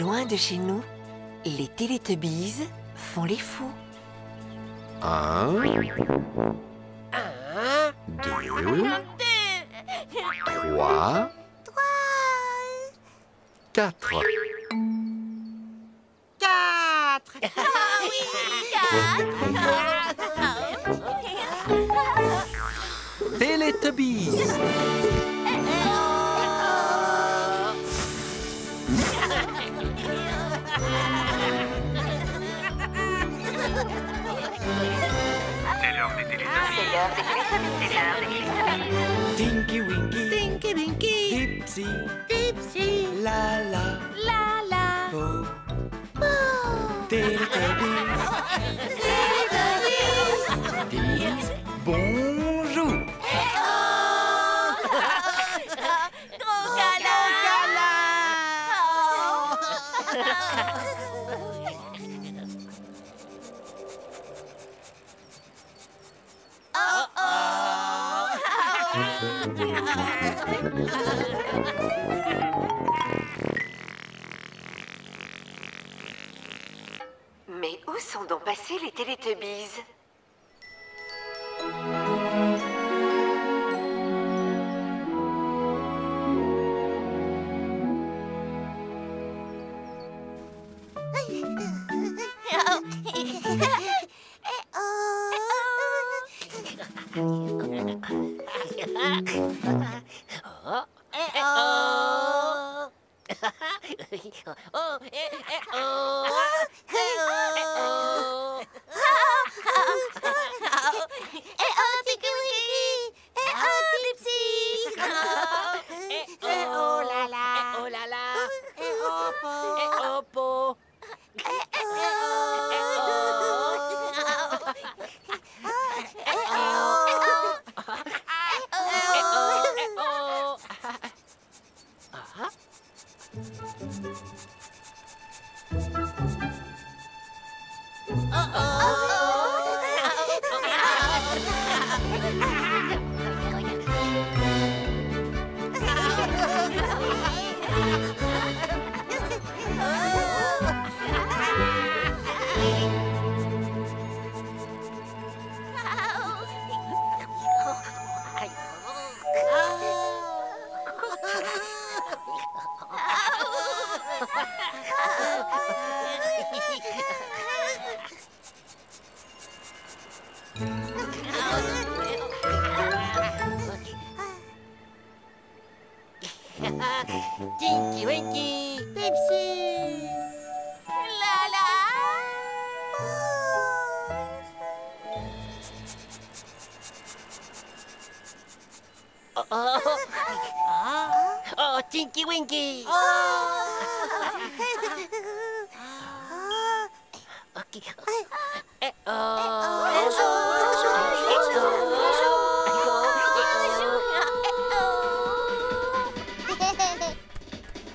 Loin de chez nous, les Télétubbies font les fous. Un, Un, deux, trois, quatre. quatre. Télétubbies Tinky Winky, Tinky Winky, Dipsy, Dipsy, La La, la Mais où sont donc passés les Télétubbies. 어, 에, 에. Tinky Winky Dipsy La la Oh, oh, oh, oh, Tinky Winky Ok. Eh, oh.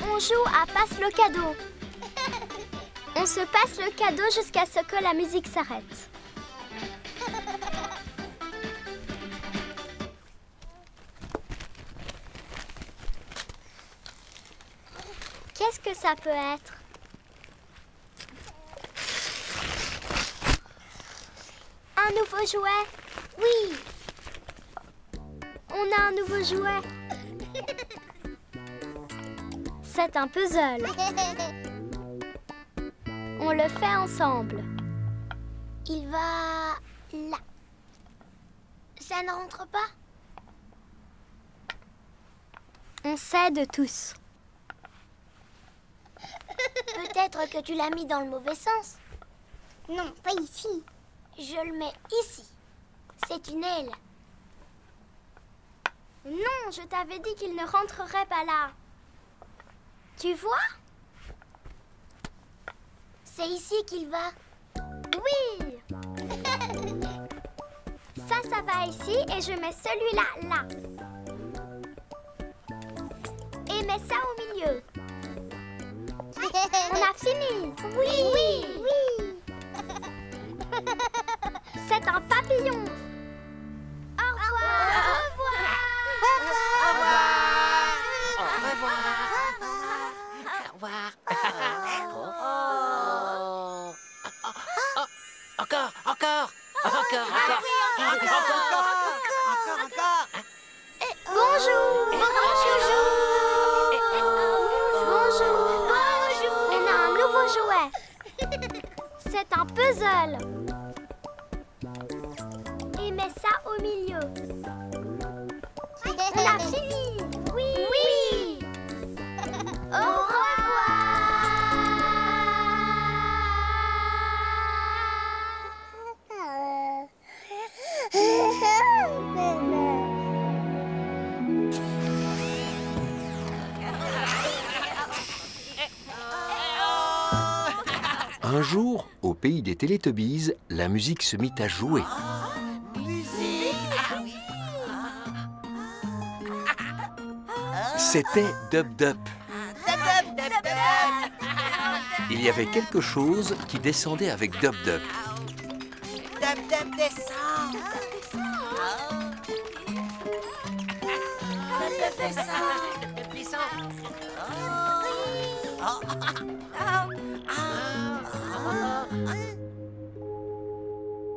On joue à passe le cadeau. On se passe le cadeau jusqu'à ce que la musique s'arrête. Ça peut être Un nouveau jouet Oui On a un nouveau jouet C'est un puzzle. On le fait ensemble. Il va là. Ça ne rentre pas? On s'aide tous. Peut-être que tu l'as mis dans le mauvais sens. Non, pas ici. Je le mets ici. C'est une aile. Non, je t'avais dit qu'il ne rentrerait pas là. Tu vois? C'est ici qu'il va. Oui Ça, ça va ici et je mets celui-là là. Et mets ça au milieu. On a fini. Oui. Oui, oui. C'est un papillon. Au revoir. Au revoir. Au revoir. Au revoir. Au revoir. Oh. Oh. Oh. Encore Encore Encore. Encore ah Encore. Puzzle. Et mets ça au milieu. Un jour, au pays des Télétobies, la musique se mit à jouer. C'était Dub Dub. Il y avait quelque chose qui descendait avec Dub Dub.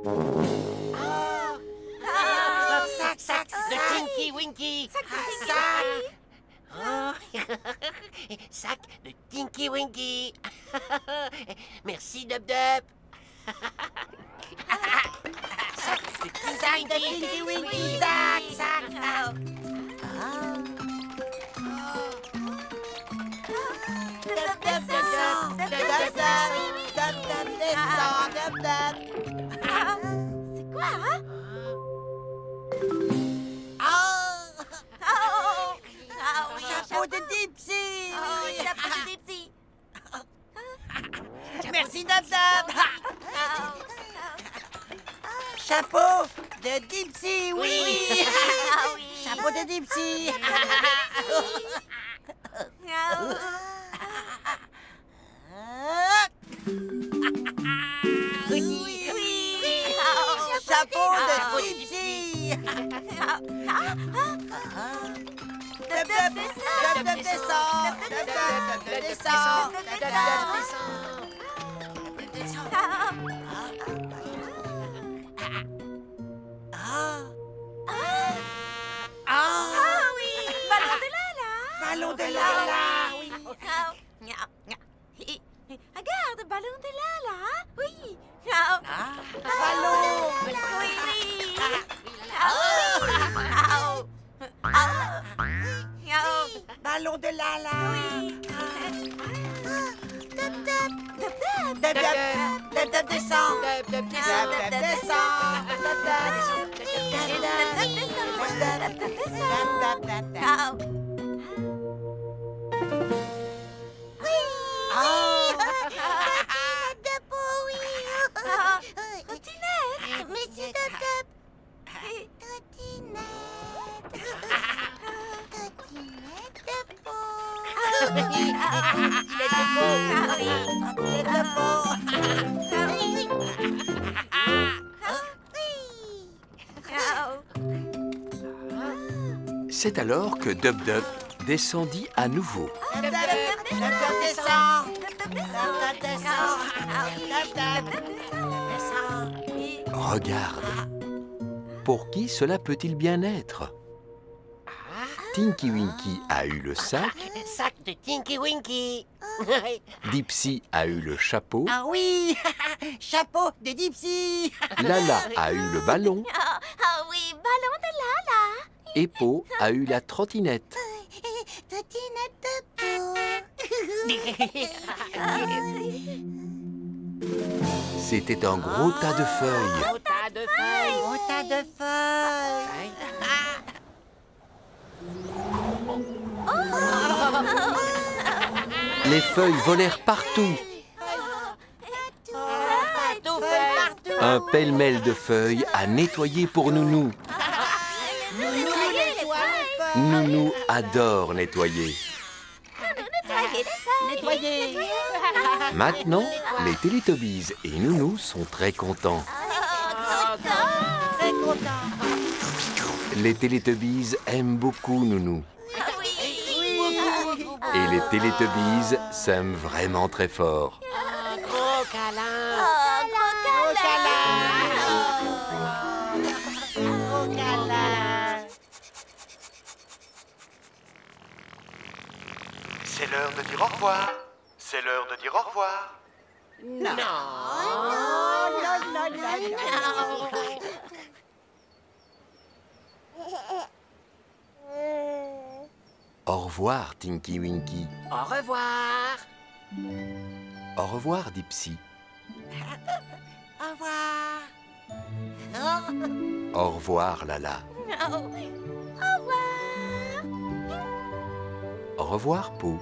Sac, sac, De sac. Tinky Winky Sac. Oh. Sac de Tinky Winky Merci Dub Dub Sac de Sac de Tinky Winky. Sac, sac. Dab descend. Dab dab dab dab descend. Dab dab. Chapeau de Dipsy! chapeau de Dipsy! Merci, Dab Dab! Chapeau de Dipsy, oui! Chapeau de Dipsy! Oui, oui! Chapeau de Dipsy! Descend! Dab dab dab descend! Dab dab Ah! Ah! oui Ballon de Lala Ballon de Lala! Oui! Regarde, ballon de Lala Oui Ah! Ballon! Oui, oui Ballon de Dab Dab dab C'est alors que Dub Dub descendit à nouveau. Regarde. Pour qui cela peut-il bien être? Tinky Winky a eu le Sac de Tinky Winky. Dipsy a eu le chapeau, Ah oui Chapeau de Dipsy. Lala a eu le ballon. Ah ah oui, ballon de Lala. Et Po a eu la trottinette. Trottinette de peau. C'était un gros tas de feuilles. Au tas de feuilles. Gros tas de feuilles Les feuilles volèrent partout. Un pêle-mêle de feuilles à nettoyer pour Nounou. Nounou adore nettoyer. Maintenant, les Télétobies et Nounou sont très contents. Les Télétobies aiment beaucoup Nounou. Et les Télétobies s'aiment vraiment très fort. Un gros câlin Gros câlin Gros câlin C'est l'heure de dire au revoir. C'est l'heure de dire au revoir. Non. Non, non, non, non, non. Au revoir, Tinky Winky. Au revoir. Au revoir, Dipsy. Au revoir. Au revoir, Lala. Au revoir. Au revoir, Pooh.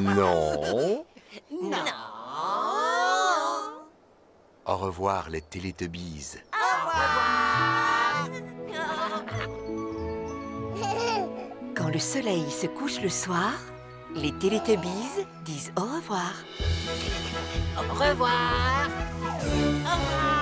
Non. Non. Au revoir, les Télétubbies. Quand le soleil se couche le soir, les Télétubbies disent au revoir. Au revoir. Au revoir.